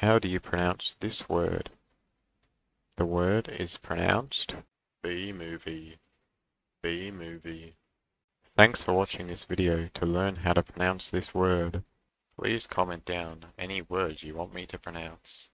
How do you pronounce this word? The word is pronounced B-movie. B-movie. Thanks for watching this video to learn how to pronounce this word. Please comment down any word you want me to pronounce.